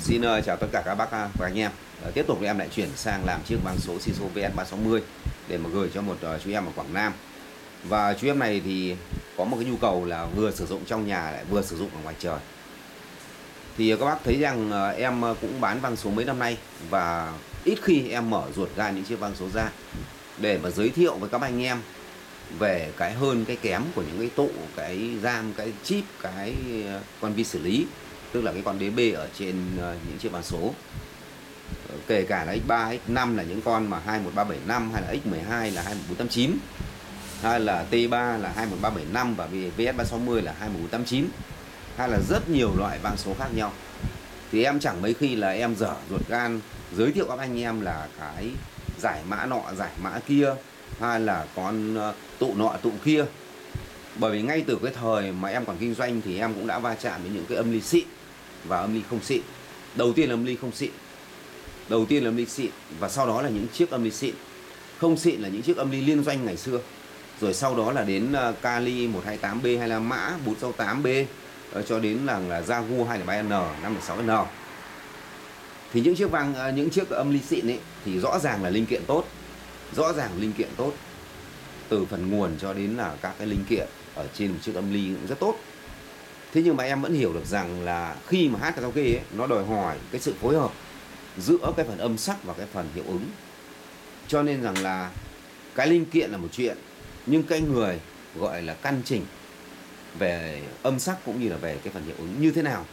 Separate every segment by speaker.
Speaker 1: Xin uh, chào tất cả các bác à, và anh em. Uh, tiếp tục thì em lại chuyển sang làm chiếc băng số Siso VN360 để mà gửi cho một uh, chú em ở Quảng Nam. Và chú em này thì có một cái nhu cầu là vừa sử dụng trong nhà lại vừa sử dụng ở ngoài trời. Thì các bác thấy rằng uh, em cũng bán vang số mấy năm nay và ít khi em mở ruột ra những chiếc vang số ra để mà giới thiệu với các anh em về cái hơn cái kém của những cái tụ cái ram cái chip cái con vi xử lý tức là cái con DB ở trên ờ, những chiếc bàn số. Ờ, kể cả là X3, X5 là những con mà 21375 hay là X12 là 21489 hay là T3 là 21375 và VS360 là 21489 hay là rất nhiều loại vang số khác nhau. Thì em chẳng mấy khi là em dở ruột gan giới thiệu các anh em là cái giải mã nọ giải mã kia hay là con ờ, tụ nọ tụ kia. Bởi vì ngay từ cái thời mà em còn kinh doanh thì em cũng đã va chạm với những cái âm ly xịn và âm ly không xịn. Đầu tiên là âm ly không xịn. Đầu tiên là âm ly xịn và sau đó là những chiếc âm ly xịn. Không xịn là những chiếc âm ly liên doanh ngày xưa. Rồi sau đó là đến ờ, Kali 128B hay là Mã 468B ờ, cho đến là là Jaguar 203N 516N thì những chiếc vang ờ, những chiếc âm ly xịn ấy thì rõ ràng là linh kiện tốt. Rõ ràng linh kiện tốt. Từ phần nguồn cho đến là các cái linh kiện ở trên một chiếc âm ly cũng rất tốt thế nhưng mà em vẫn hiểu được rằng là khi mà hát karaoke ấy, nó đòi hỏi cái sự phối hợp giữa cái phần âm sắc và cái phần hiệu ứng. Cho nên rằng là cái linh kiện là một chuyện nhưng cái người gọi là căn chỉnh về âm sắc cũng như là về cái phần hiệu ứng như thế nào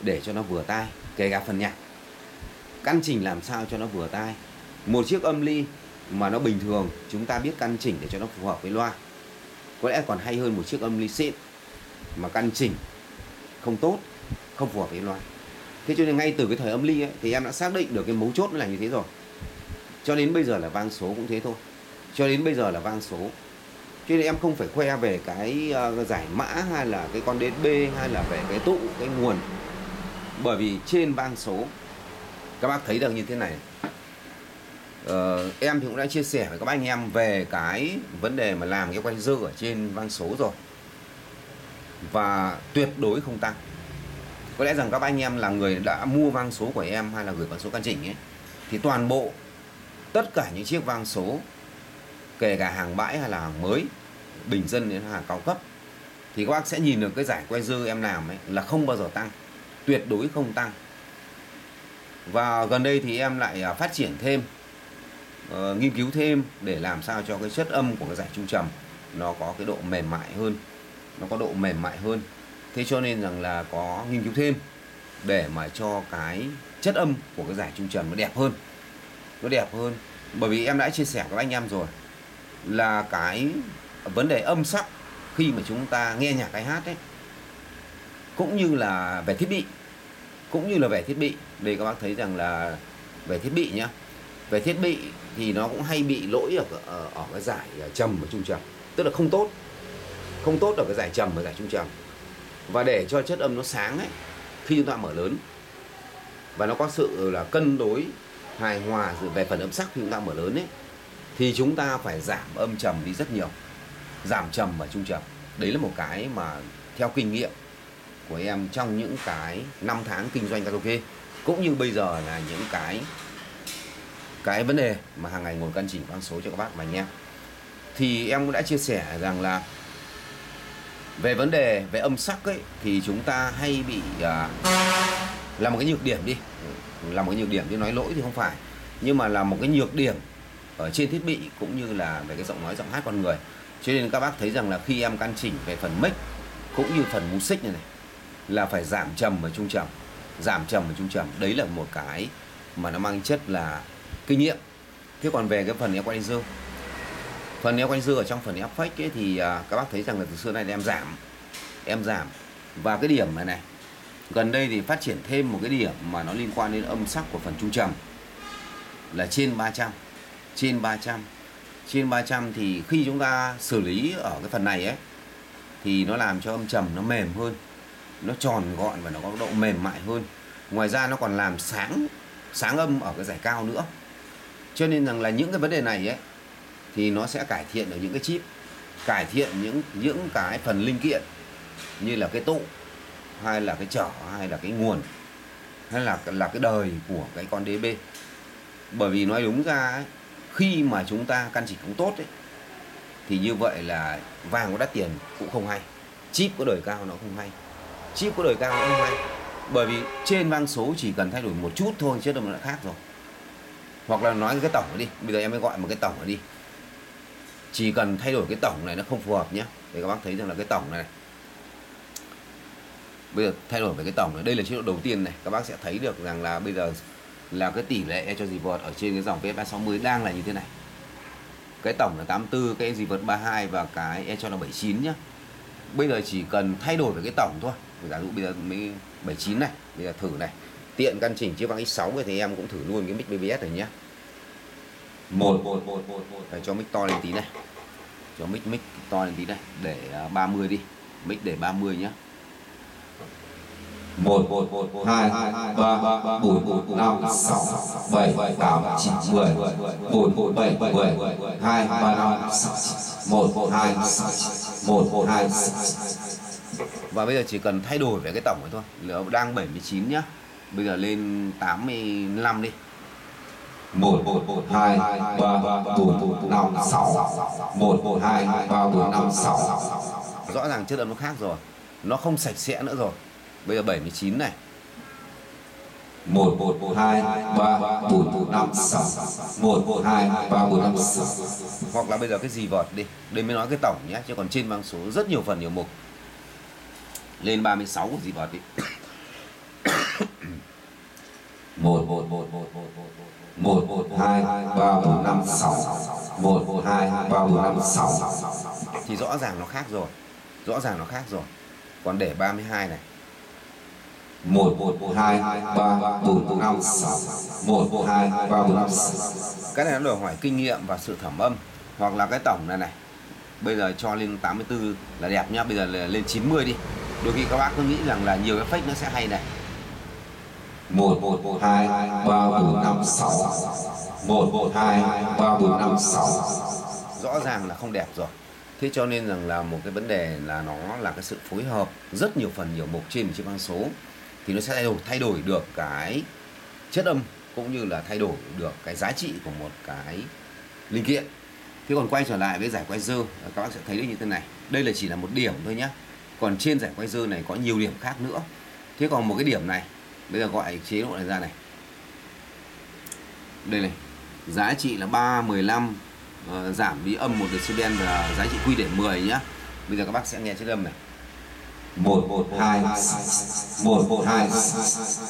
Speaker 1: để cho nó vừa tai kể cả phần nhạc. Căn chỉnh làm sao cho nó vừa tai? Một chiếc âm ly mà nó bình thường chúng ta biết căn chỉnh để cho nó phù hợp với loa. Có lẽ còn hay hơn một chiếc âm ly xịn mà căn chỉnh không tốt không phù hợp với loa thế cho nên ngay từ cái thời âm ly ấy, thì em đã xác định được cái mấu chốt là như thế rồi. Cho đến bây giờ là vang số cũng thế thôi. Cho đến bây giờ là vang số. Cho nên em không phải khoe về cái uh, giải mã hay là cái con DB hay là về cái tụ cái nguồn. Bởi vì trên vang số các bác thấy được như thế này. Uh, em thì cũng đã chia sẻ với các anh em về cái vấn đề mà làm cái quay dư ở trên vang số rồi và tuyệt đối không tăng. Có lẽ rằng các anh em là người đã mua vang số của em hay là gửi vang số căn chỉnh ấy thì toàn bộ tất cả những chiếc vang số kể cả hàng bãi hay là hàng mới bình dân đến hàng cao cấp thì các bác sẽ nhìn được cái giải quay dư em làm ấy là không bao giờ tăng tuyệt đối không tăng. Và gần đây thì em lại à, phát triển thêm uh, nghiên cứu thêm để làm sao cho cái chất âm của cái giải trung trầm nó có cái độ mềm mại hơn nó có độ mềm mại hơn. Thế cho nên rằng là có nghiên cứu thêm để mà cho cái chất âm của cái giải trung trần nó đẹp hơn. Nó đẹp hơn. Bởi vì em đã chia sẻ với anh em rồi là cái vấn đề âm sắc khi mà chúng ta nghe nhạc cái hát ấy cũng như là về thiết bị cũng như là về thiết bị. Đây các bác thấy rằng là về thiết bị nhá về thiết bị thì nó cũng hay bị lỗi ở ở, ở cái giải ờ, trầm và trung trầm tức là không tốt không tốt ở cái giải trầm và giải trung trầm. Và để cho chất âm nó sáng ấy, khi chúng ta mở lớn, và nó có sự là cân đối, hài hòa về phần âm sắc khi chúng ta mở lớn ấy, thì chúng ta phải giảm âm trầm đi rất nhiều. Giảm trầm và trung trầm. Đấy là một cái mà theo kinh nghiệm của em trong những cái năm tháng kinh doanh karaoke, cũng như bây giờ là những cái cái vấn đề mà hàng ngày ngồi căn chỉnh con số cho các bác và anh em thì em cũng đã chia sẻ rằng là về vấn đề về âm sắc ấy thì chúng ta hay bị à, là một cái nhược điểm đi. Là một cái nhược điểm chứ nói lỗi thì không phải. Nhưng mà là một cái nhược điểm ở trên thiết bị cũng như là về cái giọng nói giọng hát con người. Cho nên các bác thấy rằng là khi em căn chỉnh về phần mic cũng như phần music này này là phải giảm trầm và trung trầm. Giảm trầm và trung trầm. Đấy là một cái mà nó mang chất là kinh nghiệm. Thế còn về cái phần equalizer phần equalizer ở trong phần effect ấy thì à, các bác thấy rằng là từ xưa nay em giảm em giảm. Và cái điểm này này gần đây thì phát triển thêm một cái điểm mà nó liên quan đến âm sắc của phần trung trầm là trên 300 trên 300 trên 300 thì khi chúng ta xử lý ở cái phần này ấy thì nó làm cho âm trầm nó mềm hơn nó tròn gọn và nó có độ mềm mại hơn. Ngoài ra nó còn làm sáng sáng âm ở cái giải cao nữa. Cho nên rằng là những cái vấn đề này ấy thì nó sẽ cải thiện được những cái chip cải thiện những những cái phần linh kiện như là cái tụ hay là cái trở hay là cái nguồn hay là là cái đời của cái con DB bởi vì nói đúng ra ấy, khi mà chúng ta căn chỉnh không tốt ấy, thì như vậy là vàng có đắt tiền cũng không hay chip có đời cao nó không hay chip có đời cao nó không hay. Bởi vì trên vang số chỉ cần thay đổi một chút thôi chứ nó đã khác rồi. Hoặc là nói cái tổng đi bây giờ em mới gọi một cái tổng đi chỉ cần thay đổi cái tổng này nó không phù hợp nhé. Để các bác thấy rằng là cái tổng này, này. Bây giờ thay đổi về cái tổng này. Đây là chế độ đầu tiên này. Các bác sẽ thấy được rằng là bây giờ là cái tỷ lệ cho gì vợt ở trên cái dòng VF360 đang là như thế này. Cái tổng là 84 cái gì vợt 32 và cái e cho là 79 nhá. Bây giờ chỉ cần thay đổi về cái tổng thôi. Giả dụ bây giờ mới 79 này bây giờ thử này. Tiện căn chỉnh chiếc vàng X6 thì em cũng thử luôn cái mic BBS này nhé một. Một một một một phải cho mic to lên tí này. Cho mic mic to lên tí này. Để 30 à, đi. Mic để 30 nhé
Speaker 2: một hai ba bốn năm sáu bảy tám chín mười. Một bảy mười hai ba năm một hai một hai
Speaker 1: và bây giờ chỉ cần thay đổi về cái tổng này thôi. Nếu đang 79 nhá. Bây giờ lên 85 đi
Speaker 2: một một hai ba bốn năm sáu. Một hai ba bốn năm sáu.
Speaker 1: Rõ ràng chất âm nó khác rồi. Nó không sạch sẽ nữa rồi. Bây giờ 79 này.
Speaker 2: Một một hai ba bốn năm sáu. Một một hai ba bốn năm sáu.
Speaker 1: Hoặc là bây giờ cái gì vọt đi. Đây mới nói cái tổng nhé chứ còn trên băng số rất nhiều phần nhiều mục. Lên 36 của gì vọt đi.
Speaker 2: Một một một một một một một hai ba bốn năm sáu. Một hai ba bốn năm sáu.
Speaker 1: Thì rõ ràng nó khác rồi. Rõ ràng nó khác rồi. Còn để 32 này.
Speaker 2: Một một hai ba bốn năm sáu. Một hai ba bốn năm
Speaker 1: cái này nó đòi hỏi kinh nghiệm và sự thẩm âm. Hoặc là cái tổng này này. Bây giờ cho lên 84 là đẹp nhá. Bây giờ là lên 90 đi. Đôi khi các bác cứ nghĩ rằng là nhiều effect nó sẽ hay này
Speaker 2: một một, hai, ba, bốn, năm, sáu. Một một, hai, ba, bốn, năm, sáu.
Speaker 1: Rõ ràng là không đẹp rồi. Thế cho nên rằng là một cái vấn đề là nó là cái sự phối hợp rất nhiều phần, nhiều mục trên một chiếc băng số. Thì nó sẽ thay đổi thay đổi được cái chất âm cũng như là thay đổi được cái giá trị của một cái linh kiện. Thế còn quay trở lại với giải quay dơ, các bác sẽ thấy được như thế này. Đây là chỉ là một điểm thôi nhé còn trên giải quay dơ này có nhiều điểm khác nữa. Thế còn một cái điểm này bây giờ gọi chế độ này ra này. Đây này giá trị là 315 uh, giảm đi âm 1 decibel và giá trị quy để 10 nhá. Bây giờ các bác sẽ nghe chất âm này.
Speaker 2: Một một hai một một hai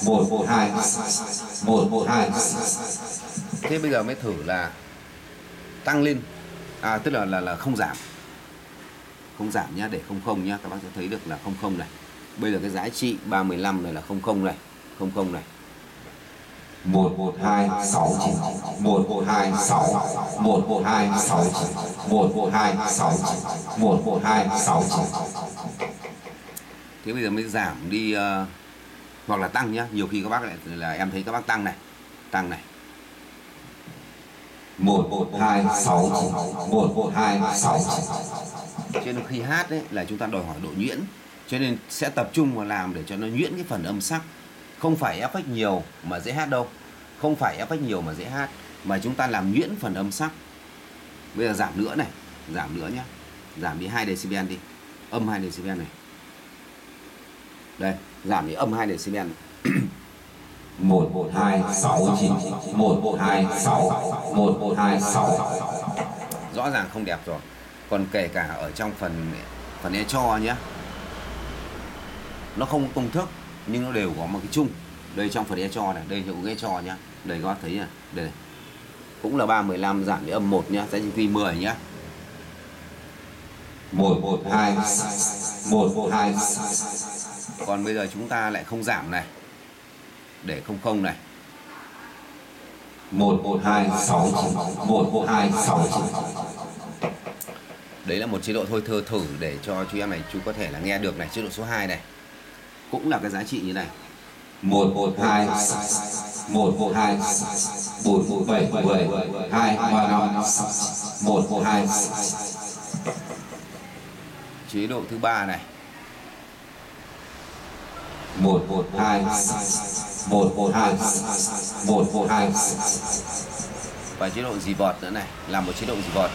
Speaker 2: một một hai một một hai.
Speaker 1: Thế bây giờ mới thử là tăng lên. À tức là là là không giảm. Không giảm nhá để không không nhá. Các bác sẽ thấy được là không không này. Bây giờ cái giá trị 315 này là không không này 00 này.
Speaker 2: 11269 1126 1126 1126 1126
Speaker 1: Thế bây giờ mới giảm đi uh, hoặc là tăng nhá, nhiều khi các bác lại là em thấy các bác tăng này, tăng này.
Speaker 2: 1126 1126
Speaker 1: Cho nên khi hát đấy là chúng ta đòi hỏi độ nhuyễn, cho nên sẽ tập trung vào làm để cho nó nhuyễn cái phần âm sắc không phải effect nhiều mà dễ hát đâu. Không phải effect nhiều mà dễ hát. Mà chúng ta làm nhuyễn phần âm sắc. Bây giờ giảm nữa này. Giảm nữa nhá. Giảm đi 2 decibel đi. Âm 2 decibel này. Đây giảm đi âm 2 decibel
Speaker 2: một một hai sáu chín một một hai sáu. Một một hai sáu.
Speaker 1: Rõ ràng không đẹp rồi. Còn kể cả ở trong phần phần e cho nhé nó không công thức nhưng nó đều có một cái chung. Đây trong phần e cho này, đây hiệu e cho nhá. Đây các bác thấy này đây cũng là 315 giảm đi âm 1 nhá, sẽ chỉ quy 10 nhá.
Speaker 2: một một, hai, một một hai.
Speaker 1: Còn bây giờ chúng ta lại không giảm này. Để không không này.
Speaker 2: Một một, hai, sáu, chín. Một một, hai, sáu, chín.
Speaker 1: Đấy là một chế độ thôi, thơ thử để cho chú em này chú có thể là nghe được này, chế độ số 2 này cũng là cái giá trị như này.
Speaker 2: Một một hai một một hai bốn một bảy mười hai ba năm một một hai.
Speaker 1: Chế độ thứ ba này.
Speaker 2: Một một hai một hai một hai.
Speaker 1: Và chế độ dì vọt nữa này là một chế độ dì vọt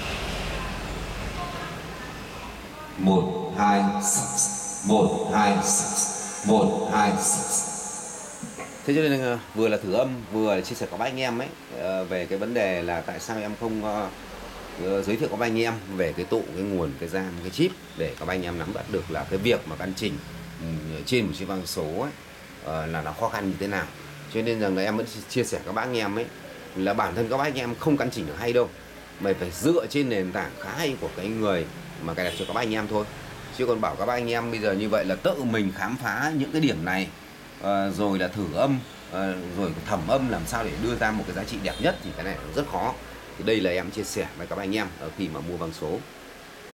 Speaker 2: một hai một hai một, hai
Speaker 1: thế cho nên ờ, vừa là thử âm, vừa là chia sẻ có ba anh em ấy ờ, về cái vấn đề là tại sao em không ờ, giới thiệu các anh em về cái tụ, cái nguồn, cái RAM cái chip để các anh em nắm bắt được là cái việc mà căn chỉnh ừ, trên một chiếc vang số ấy là nó khó khăn như thế nào. Cho nên rằng là em vẫn chia sẻ các bác anh em ấy, là bản thân các bác anh em không căn chỉnh được hay đâu mày phải dựa trên nền tảng khá hay của cái người mà cài đặt cho các bác anh em thôi chứ còn bảo các anh em bây giờ như vậy là tự mình khám phá những cái điểm này ờ, rồi là thử âm ờ, rồi thẩm âm làm sao để đưa ra một cái giá trị đẹp nhất thì cái này rất khó. Thì đây là em chia sẻ với các anh em khi mà mua vàng số.